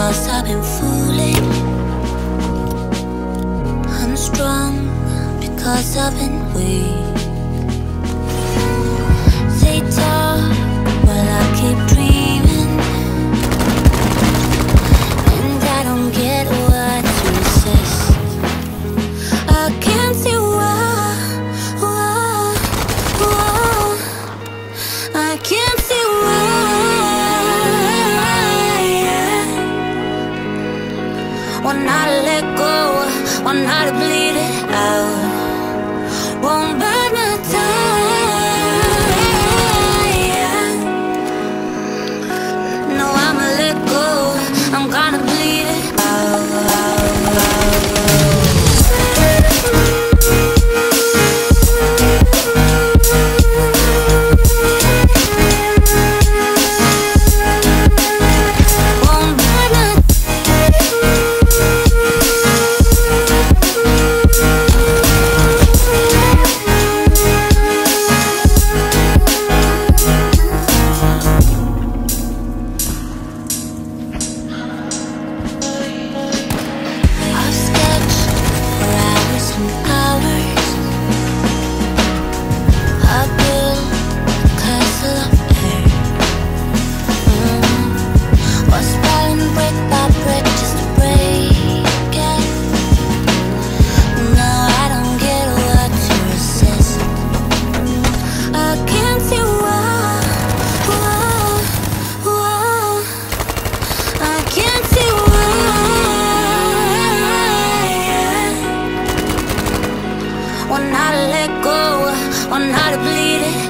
Cause I've been fooling. I'm strong because I've been weak. one night of bleeding. let go, on how to bleed it